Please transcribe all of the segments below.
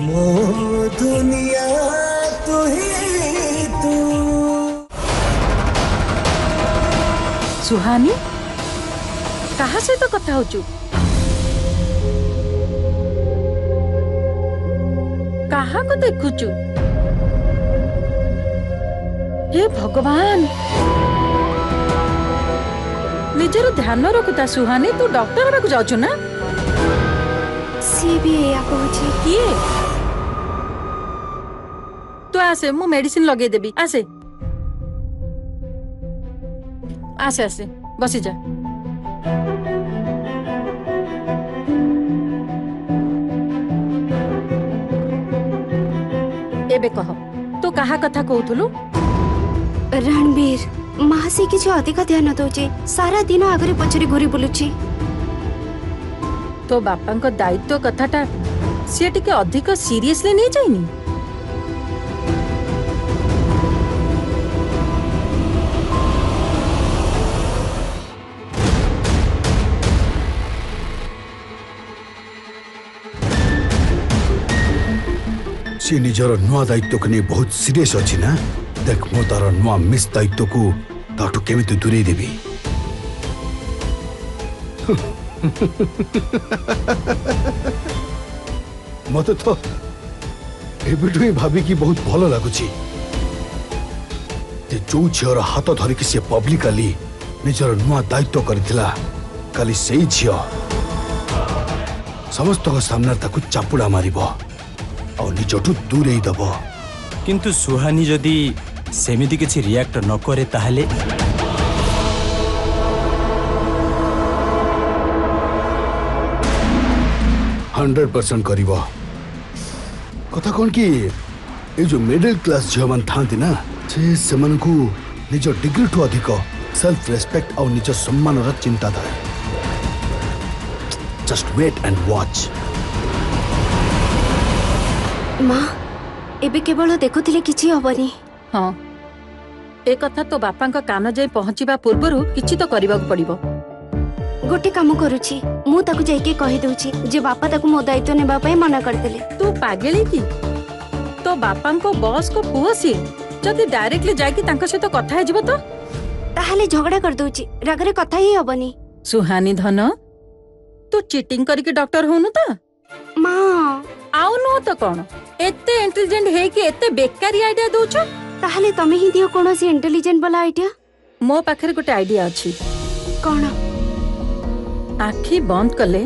मोह दुनिया तू ही तू सुहानी କାହା ସହିତ କଥା ହଉଛୁ କାହାକୁ ଦେଖୁଛୁ ହେ ଭଗବାନ ନିଜର ଧ୍ୟାନ ରଖୁତା ସୁହାନି ତୁ ଡକ୍ଟର ହେବାକୁ ଯାଉଛୁ ନା ସିଏ ବି ଏଇଆ କହୁଛି କିଏ ତୁ ଆସେ ମୁଁ ମେଡିସିନ ଲଗେଇଦେବି ଆସେ ଆସେ ଆସେ ବସିଯା ଏବେ କହ ତୁ କାହା କଥା କହୁଥିଲୁ ରଣବୀର ମାସୀ କିଛି ଅଧିକ ଧ୍ୟାନ ଦଉଛି ସାରା ଦିନ ଆଗରେ ପଛରେ ଘୁରି ବୁଲୁଛି ତୋ ବାପାଙ୍କ ଦାୟିତ୍ୱ କଥାଟା ସିଏ ଟିକେ ଅଧିକ ସିରିୟସଲି ନେଇଯାଇନି সি নিজের নূয়া দায়িত্বকে নিয়ে বহুত সিরিয়াস অছি না দেখ মু তার নূয়া মিস দায়িত্বকু তাঠু কেমিতি দূরেই দেবি মতো তো এবেঠু ହିଁ ଭାବିକି ବହୁତ ଭଲ ଲାଗୁଛି ଯେ ଯୋଉ ଝିଅର ହାତ ଧରିକି ସେ ପବ୍ଲିକାଲି ନିଜର ନୂଆ ଦାୟିତ୍ୱ କରିଥିଲା କାଲି ସେଇ ଝିଅ ସମସ୍ତଙ୍କ ସାମ୍ନାରେ ତାକୁ ଚାପୁଡ଼ା ମାରିବ निजु दूरे दब कि सुहानी जदि सेमि कि रिएक्ट नक हंड्रेड परसेंट कर कथा कौन कि जो मिडिल क्लास झील मैं था से निज डिग्री ठू अधिक सेल्फ रेस्पेक्ट आज सम्मान चिंता था जस्ट वेट एंड वाच। ମା ଏବେ କେବଳ ଦେଖୁଥିଲେ କିଛି ହବନି ହଁ ଏ କଥା ତୋ ବାପାଙ୍କ କାନ ଯାଇ ପହଞ୍ଚିବା ପୂର୍ବରୁ କିଛି ତ କରିବାକୁ ପଡିବ ଗୋଟେ କାମ କରୁଛି ମୁଁ ତାକୁ ଯାଇକି କହିଦେଉଛି ଯେ ବାପା ତାକୁ ମୋ ଦାୟିତ୍ୱ ନେବା ପାଇଁ ମନା କରିଦେଲେ ତୁ ପାଗେଳି କି ତୋ ବାପାଙ୍କ ବସ୍ଙ୍କ ପୁଅ ସିଏ ଯଦି ଡାଇରେକ୍ଟଲି ଯାଇକି ତାଙ୍କ ସହିତ କଥା ହେଇଯିବ ତ ତାହେଲେ ଝଗଡ଼ା କରିଦଉଛି ରାଗରେ କଥା ହିଁ ହବନି ସୁହାନି ଧନ ତୁ ଚିଟିଂ କରିକି ଡକ୍ଟର ହଉନୁ ତ ମା ଆଉ ନୁହଁ ତ କଣ ଏତେ ଇଣ୍ଟେଲିଜେଣ୍ଟ ହେଇକି ଏତେ ବେକାରୀ ଆଇଡିଆ ଦଉଛ ତାହେଲେ ତମେ ହିଁ ଦିଅ କୌଣସି ଇଣ୍ଟେଲିଜେଣ୍ଟ ବାଲା ଆଇଡିଆ ମୋ ପାଖରେ ଗୋଟେ ଆଇଡିଆ ଅଛି କଣ ଆଖି ବନ୍ଦ କଲେ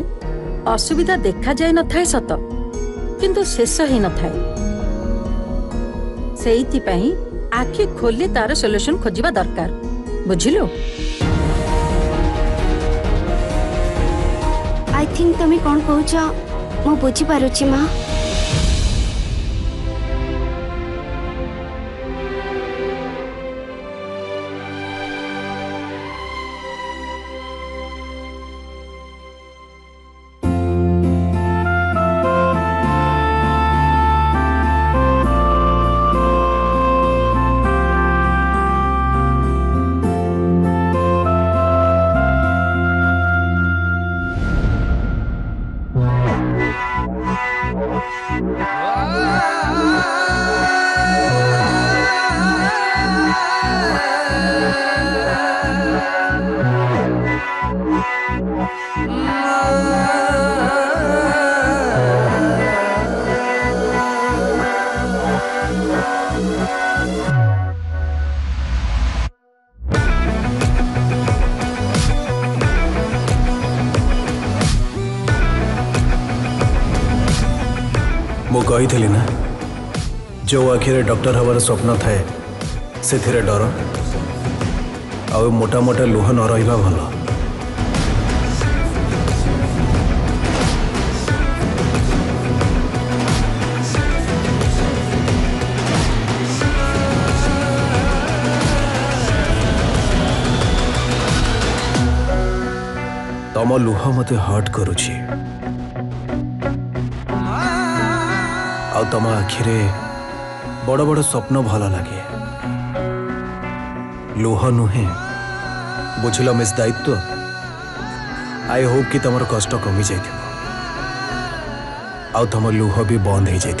ଅସୁବିଧା ଦେଖାଯାଇ ନଥାଏ ସତ କିନ୍ତୁ ଶେଷ ହେଇନଥାଏ ସେଇଥିପାଇଁ ଆଖି ଖୋଲି ତାର ସଲ୍ୟୁସନ୍ ଖୋଜିବା ଦରକାର ବୁଝିଲୁ ଆଇ ଥିଙ୍କ ତମେ କଣ କହୁଛ ମୁଁ ବୁଝିପାରୁଛି ମା' આંખીરે ડૉક્ટર હવાર સ્વપ્ન થાય ସେଥିରେ ଡର ଆଉ ମୋଟା ମୋଟା ଲୁହ ନ ରହିବା ଭଲ ତମ ଲୁହ ମୋତେ ହର୍ଟ କରୁଛି ଆଉ ତମ ଆଖିରେ বড় বড় স্বপ্ন ভালো লাগে লোহ নুহে বুঝলাম এস দায়িত্ব আই হোপ কি তোমার কষ্ট কমি যাই আউ তোমার লুহ বি বন্ধ হয়ে যাই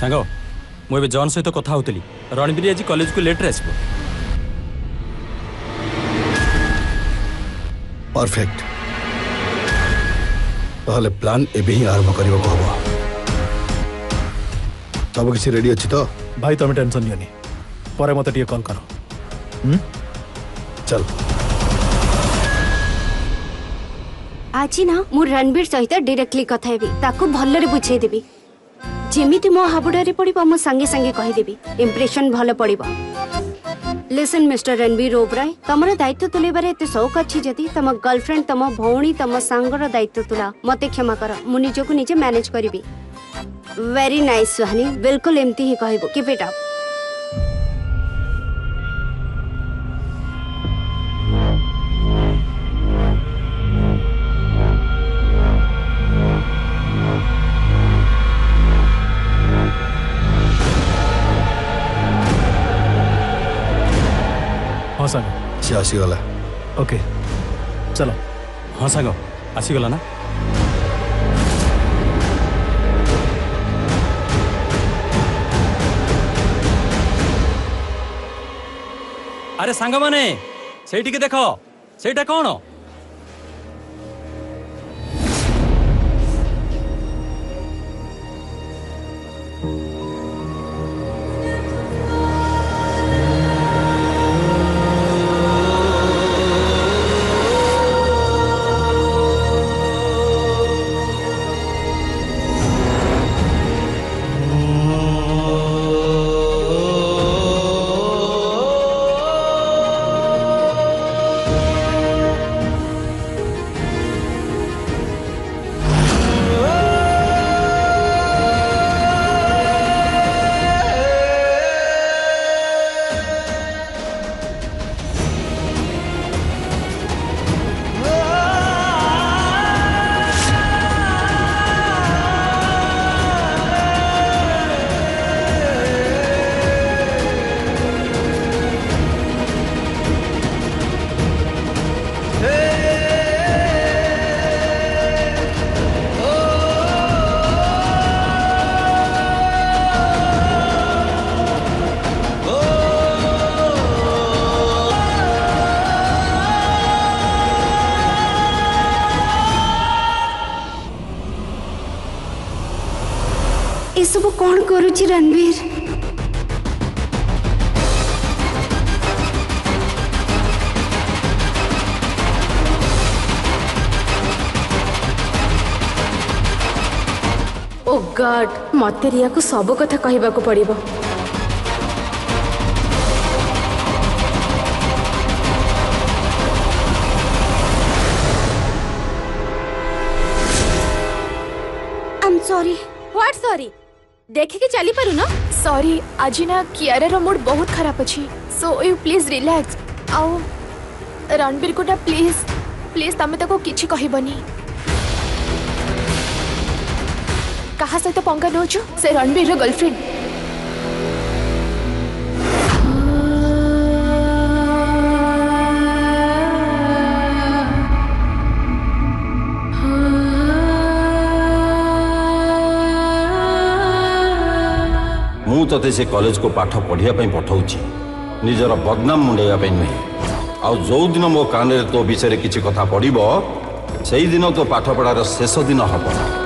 ସାଙ୍ଗ ମୁଁ ଏବେ ଜନ୍ ସହିତ କଥା ହେଉଥିଲି ରଣବୀର ଆଜି କଲେଜକୁ ଲେଟ୍ରେ ଆସିବ ପରଫେକ୍ଟ ତାହେଲେ ପ୍ଲାନ୍ ଏବେ ହିଁ ଆରମ୍ଭ କରିବାକୁ ହେବ ସବୁ କିଛି ରେଡି ଅଛି ତ ଭାଇ ତମେ ଟେନସନ୍ ନିଅନି ପରେ ମୋତେ ଟିକେ କଲ୍ କର ଚାଲ ଆଜି ନା ମୁଁ ରଣବୀର ସହିତ ଡିରେକ୍ଟଲି କଥା ହେବି ତାକୁ ଭଲରେ ବୁଝେଇଦେବି ଯେମିତି ମୋ ହାବୁଡ଼ରେ ପଡ଼ିବ ମୁଁ ସାଙ୍ଗେ ସାଙ୍ଗେ କହିଦେବି ଇମ୍ପ୍ରେସନ୍ ଭଲ ପଡ଼ିବ ଲିସନ୍ ମିଷ୍ଟର ରଣବୀର ଓବ୍ରାଏ ତମର ଦାୟିତ୍ୱ ତୁଲେଇବାରେ ଏତେ ସଉକ ଅଛି ଯଦି ତମ ଗର୍ଲଫ୍ରେଣ୍ଡ ତମ ଭଉଣୀ ତମ ସାଙ୍ଗର ଦାୟିତ୍ୱ ତୁଲାଅ ମୋତେ କ୍ଷମା କର ମୁଁ ନିଜକୁ ନିଜେ ମ୍ୟାନେଜ୍ କରିବି ଭେରି ନାଇସ୍ ସୁହାନି ବିଲକୁଲ ଏମିତି ହିଁ କହିବୁ କିପ୍ ଇଟ୍ ଅପ୍ ହଁ ସାଙ୍ଗ ସେ ଆସିଗଲା ଓକେ ଚାଲ ହଁ ସାଙ୍ଗ ଆସିଗଲା ନା ଆରେ ସାଙ୍ଗମାନେ ସେଇଠିକି ଦେଖ ସେଇଟା କ'ଣ गुरुजी रणवीर ओ गॉड मत रिया को सब कथा कहवा पड़ sorry. What sorry? देखे के चली परु ना सॉरी आज ना कियारे रो मूड बहुत खराब अछि सो यू प्लीज रिलैक्स आओ रणबीर कोटा प्लीज प्लीज तमे तको किछि कहिबनी कहां से तो पंगा नोचू से रणबीर रो गर्लफ्रेंड ତତେ ସେ କଲେଜକୁ ପାଠ ପଢ଼ିବା ପାଇଁ ପଠାଉଛି ନିଜର ବଦନାମ ମୁଣ୍ଡେଇବା ପାଇଁ ନୁହେଁ ଆଉ ଯେଉଁଦିନ ମୋ କାନରେ ତୋ ବିଷୟରେ କିଛି କଥା ପଡ଼ିବ ସେହିଦିନ ତୋ ପାଠପଢ଼ାର ଶେଷ ଦିନ ହେବ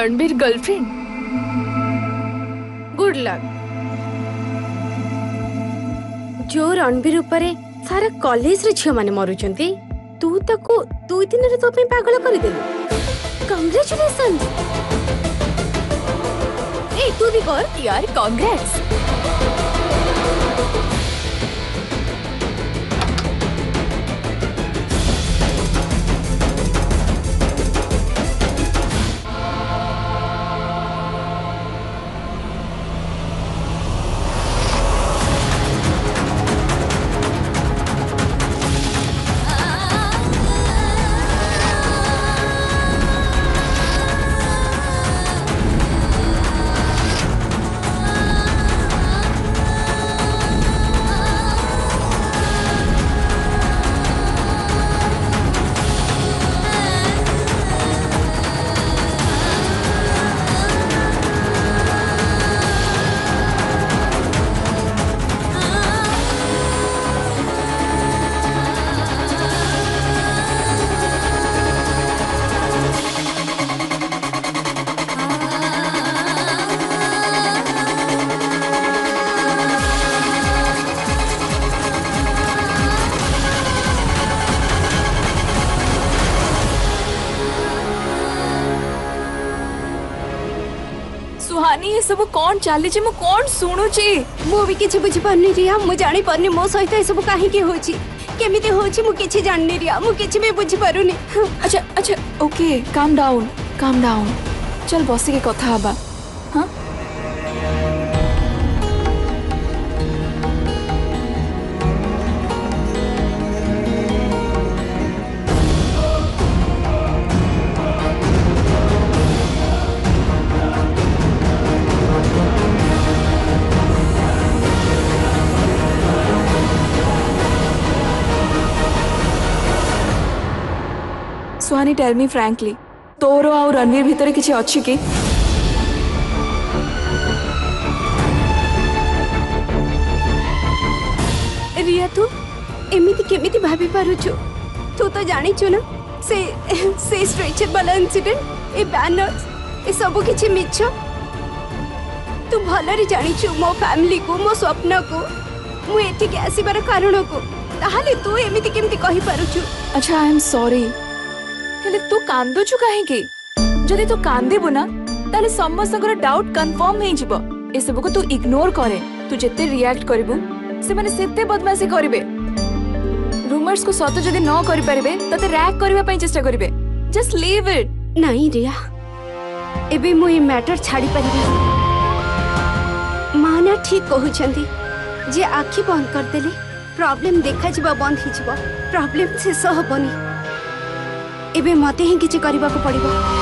रणबीर गर्लफ्रेंड गुड लक जो रणबीर ऊपर सारा कॉलेज रे छियो माने मरु चंती तू तको दुई दिन रे तो पे पागल कर देलु कांग्रेचुलेशन ए तू भी कर यार कांग्रेस कौन चली छी मु कौन सुनु छी मु भी किछ बुझ पन्नी रिया मु जानि पन्नी मो सहित ए सब काहे के होछि केमिते होछि मु किछ जाननि रिया मु किछ भी बुझ परुनी अच्छा अच्छा okay calm down calm down चल बसी के कथा हबा ସୁହାନୀ ଟେଲ୍ ମି ଫ୍ରାଙ୍କଲି ତୋର ଆଉ ରଣବୀର ଭିତରେ କିଛି ଅଛି କି ରିୟା ତୁ ଏମିତି କେମିତି ଭାବି ପାରୁଛୁ ତୁ ତ ଜାଣିଛୁ ନା ସେ ସେ ଷ୍ଟ୍ରେଚର୍ ବାଲା ଇନ୍ସିଡେଣ୍ଟ ଏ ବ୍ୟାନର୍ସ ଏସବୁ କିଛି ମିଛ ତୁ ଭଲରେ ଜାଣିଛୁ ମୋ ଫ୍ୟାମିଲିକୁ ମୋ ସ୍ୱପ୍ନକୁ ମୁଁ ଏଠିକି ଆସିବାର କାରଣକୁ ତାହେଲେ ତୁ ଏମିତି କେମିତି କହିପାରୁଛୁ ଆଚ୍ଛା ଆଇ ଏମ୍ ସରି ହେଲେ ତୁ କାନ୍ଦୁଛୁ କାହିଁକି ଯଦି ତୁ କାନ୍ଦିବୁ ନା ତାହେଲେ ସମସ୍ତଙ୍କର ଡାଉଟ୍ କନଫର୍ମ ହେଇଯିବ ଏସବୁକୁ ତୁ ଇଗ୍ନୋର କରେ ତୁ ଯେତେ ରିଆକ୍ଟ କରିବୁ ସେମାନେ ସେତେ ବଦମାସି କରିବେ ରୁମର୍ସକୁ ସତ ଯଦି ନ କରିପାରିବେ ତତେ ରାକ୍ କରିବା ପାଇଁ ଚେଷ୍ଟା କରିବେ ଜଷ୍ଟ ଲିଭ୍ ଇଟ୍ ନାଇଁ ରିୟା ଏବେ ମୁଁ ଏ ମ୍ୟାଟର ଛାଡ଼ି ପାରିବି ମାନା ଠିକ୍ କହୁଛନ୍ତି ଯେ ଆଖି ବନ୍ଦ କରିଦେଲେ ପ୍ରୋବ୍ଲେମ୍ ଦେଖାଯିବା ବନ୍ଦ ହେଇଯିବ ପ୍ରୋବ୍ଲେମ୍ ଶେଷ ହେବନି एबे मते ही किछि करबा को पड़िबो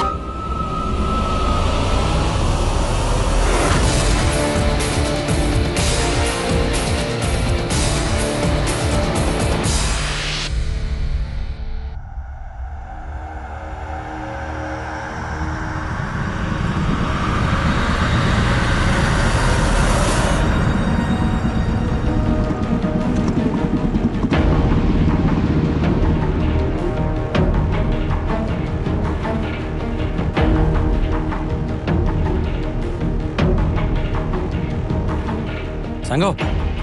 সাঙ্গ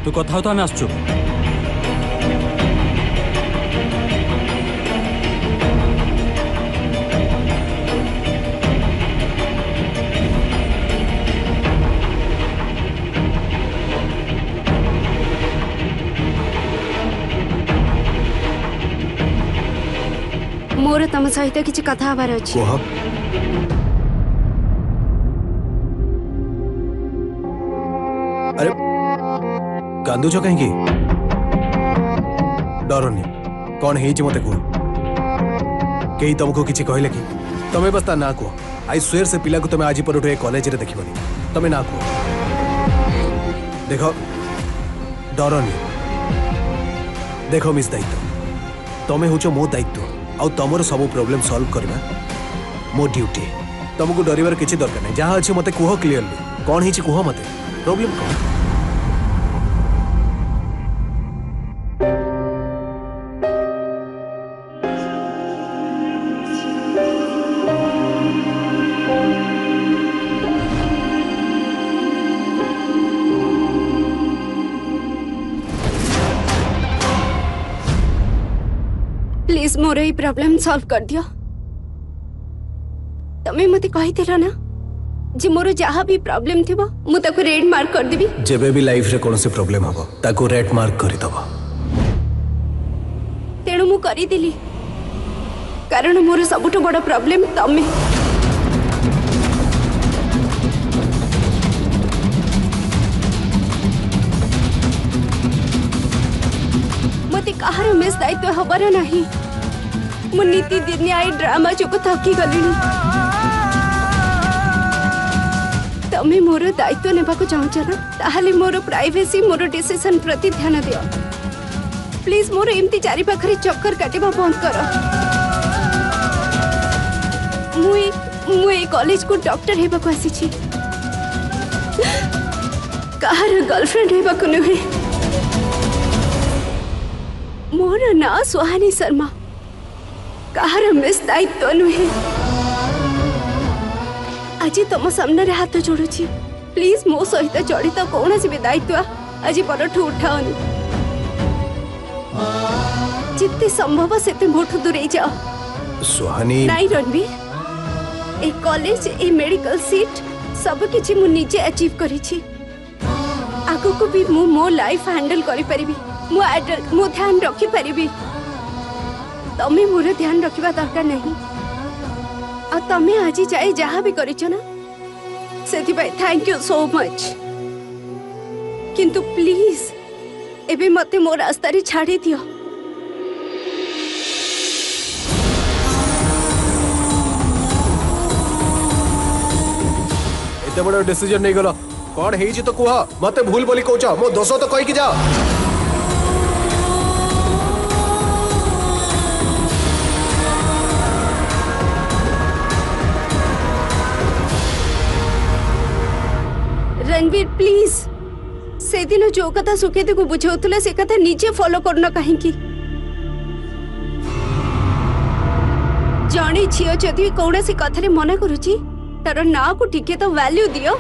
তু কথা হতো আমি আসছু ମୋର ତମ ସହିତ କିଛି କଥା ହବାର ଅଛି କୁହ ଆରେ गांधुच कहीं नहीं कौन है मत कह कई तुमको किसी कहले कि तुम्हें बस ना कह आई स्वेर से पिला को तुम आज पर कलेज देखनी तुम्हें ना कह देख डरनी देख मिस दायित्व तुम्हें हूँ मो दायित्व आमर सब प्रोब्लेम सल्व करवा मो ड्यूटी तुमको डरबार किसी दरकार नहीं जहाँ अच्छे मत कह क्लीयरली कौन हो कह मत प्रोब्लेम कौन प्लीज मोर ये प्रॉब्लम सॉल्व कर दियो तमे मते कहिथिल ना जे मोर जहा भी प्रॉब्लम थिबो मु ताको रेड मार्क कर देबी जेबे भी लाइफ रे कोनो से प्रॉब्लम हबो ताको रेड मार्क करि दबो तेनु मु करि दिली कारण मोर सबुठो बड़ प्रॉब्लम तमे मते कहार मिस दायित्व हबर नाही ମୁଁ ନୀତିଦିନି ଆଇ ଡ୍ରାମା ଯୋଗୁଁ ଥକିଗଲିଣି ତମେ ମୋର ଦାୟିତ୍ୱ ନେବାକୁ ଚାହୁଁଛ ନା ତାହେଲେ ମୋର ପ୍ରାଇଭେସି ମୋର ଡିସିସନ୍ ପ୍ରତି ଧ୍ୟାନ ଦିଅ ପ୍ଲିଜ୍ ମୋର ଏମିତି ଚାରିପାଖରେ ଚକ୍କର କାଟିବା ବନ୍ଦ କର ମୁଁ ମୁଁ ଏଇ କଲେଜକୁ ଡକ୍ଟର ହେବାକୁ ଆସିଛି କାହାର ଗର୍ଲଫ୍ରେଣ୍ଡ ହେବାକୁ ନୁହେଁ ମୋର ନାଁ ସୁହାନି ଶର୍ମା कार दायित्व नुहे आज तुम सामने हाथ जोड़ुची प्लीज मो सहित जड़ित कौन भी दायित्व आज पर उठाओनि जिते संभव से मोठू दूरे जाओ सुहानी नहीं रणवीर ए कॉलेज ए मेडिकल सीट सब किसी मुझे अचीव करिछि आगु को भी मु मो लाइफ हैंडल करि परिबी मो एडल्ट मो ध्यान रखी परिबी ତମେ ମୋର ଧ୍ୟାନ ରଖିବା ଦରକାର ନାହିଁ ଆଉ ତମେ ଆଜି ଯାଇ ଯାହା ବି କରିଛ ନା ସେଥିପାଇଁ ଥ୍ୟାଙ୍କ ୟୁ ସୋ ମଚ୍ କିନ୍ତୁ ପ୍ଲିଜ୍ ଏବେ ମୋତେ ମୋ ରାସ୍ତାରେ ଛାଡ଼ି ଦିଅ ଏତେ ବଡ଼ ଡିସିଜନ୍ ନେଇଗଲ କ'ଣ ହେଇଛି ତ କୁହ ମୋତେ ଭୁଲ ବୋଲି କହୁଛ ମୋ ଦୋଷ ତ କହିକି ଯାଅ रणवीर प्लीज से दिन जो कथा सुखेती को बुझे से कथा निजे फॉलो करन कहीं जड़े झील जदि कौन सी मना करुच्ची तार ना को टिके तो वैल्यू दियो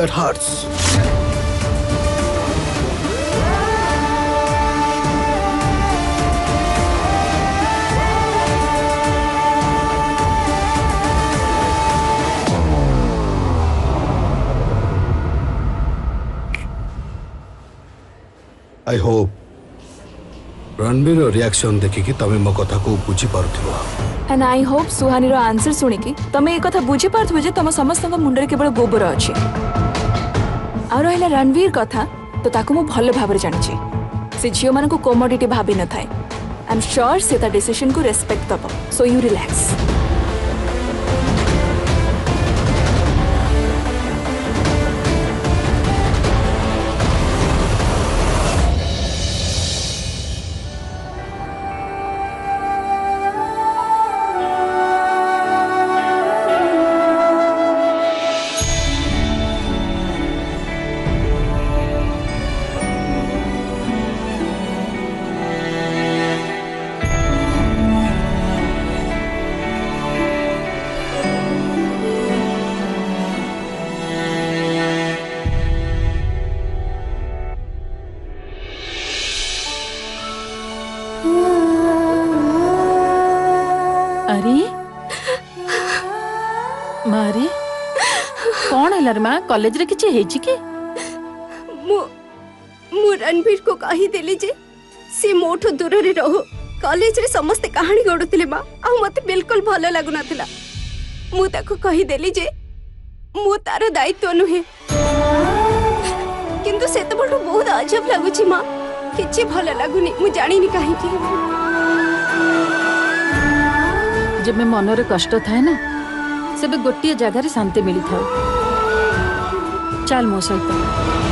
that hurts. I hope Ranbir reaction দেখিকি তুমি মো কথাকু বুঝি পারুথিব and i hope সুহানির আনসার শুনিকি তুমি এই কথা বুঝি পারুথিব যে তম সমস্ত মুন্ডরে কেবল গোবর আছে ଆଉ ରହିଲା ରଣବୀର କଥା ତ ତାକୁ ମୁଁ ଭଲ ଭାବରେ ଜାଣିଛି ସେ ଝିଅମାନଙ୍କୁ କମୋଡିଟି ଭାବି ନଥାଏ ଆଇ ଏମ୍ ସିଓର୍ ସେ ତା ଡିସିସନକୁ ରେସ୍ପେକ୍ଟ ଦେବ ସୋ ୟୁ ରିଲାକ୍ସ कॉलेज रे किछ हेछि कि मु मु रणबीर को कहि देली जे से मोठ दूर रे रहो कॉलेज रे समस्त कहानी गड़ुतिले मा आ मते बिल्कुल भलो लागु नथिला मु ताको कहि देली जे मु तार दायित्व नु हे किंतु बड़ बहुत अजब लागु छि मा किछ भलो लागुनी मु नि काहे कि जब मन ଯେବେ ମନରେ କଷ୍ଟ ଥାଏ ନା ସେବେ ଗୋଟିଏ शांति मिली था Salmo al